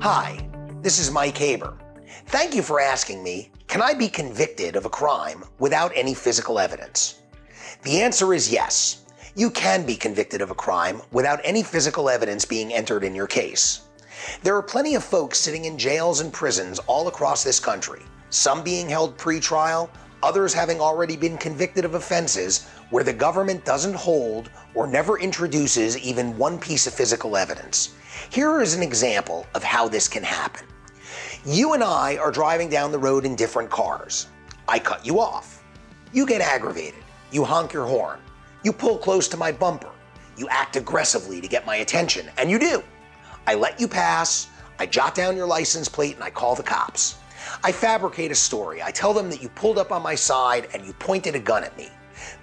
Hi, this is Mike Haber. Thank you for asking me, can I be convicted of a crime without any physical evidence? The answer is yes. You can be convicted of a crime without any physical evidence being entered in your case. There are plenty of folks sitting in jails and prisons all across this country, some being held pre-trial, others having already been convicted of offenses where the government doesn't hold or never introduces even one piece of physical evidence. Here is an example of how this can happen. You and I are driving down the road in different cars. I cut you off. You get aggravated. You honk your horn. You pull close to my bumper. You act aggressively to get my attention, and you do. I let you pass, I jot down your license plate, and I call the cops. I fabricate a story. I tell them that you pulled up on my side and you pointed a gun at me.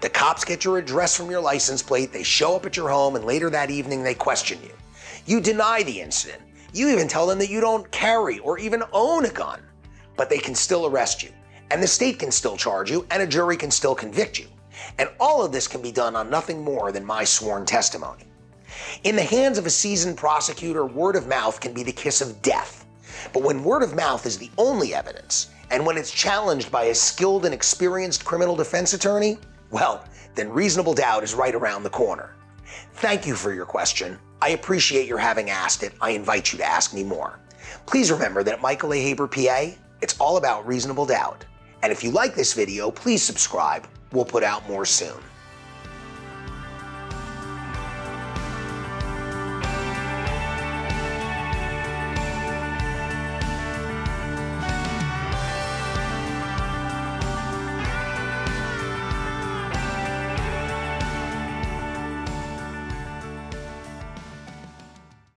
The cops get your address from your license plate, they show up at your home, and later that evening they question you. You deny the incident. You even tell them that you don't carry or even own a gun, but they can still arrest you. And the state can still charge you, and a jury can still convict you. And all of this can be done on nothing more than my sworn testimony. In the hands of a seasoned prosecutor, word of mouth can be the kiss of death. But when word of mouth is the only evidence, and when it's challenged by a skilled and experienced criminal defense attorney, well, then reasonable doubt is right around the corner. Thank you for your question. I appreciate your having asked it. I invite you to ask me more. Please remember that at Michael A. Haber PA, it's all about reasonable doubt. And if you like this video, please subscribe. We'll put out more soon.